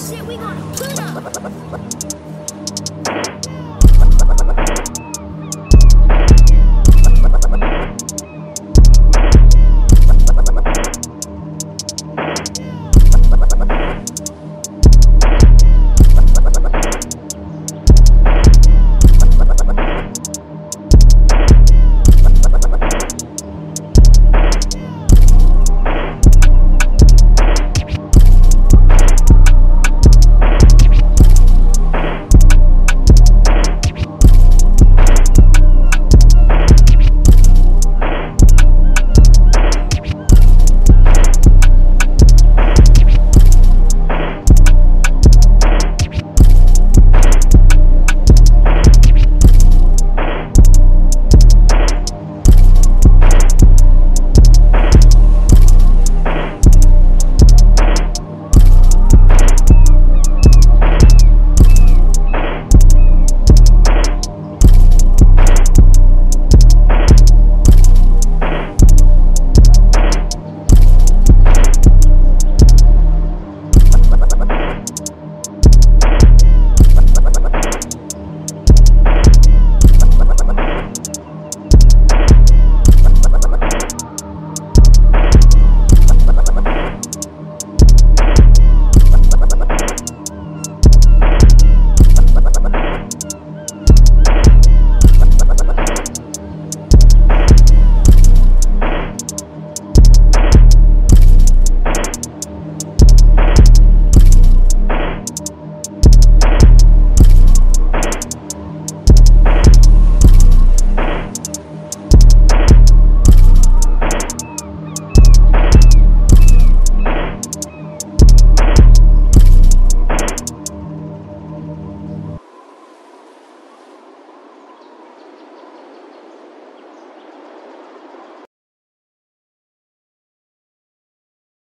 shit we gonna put up.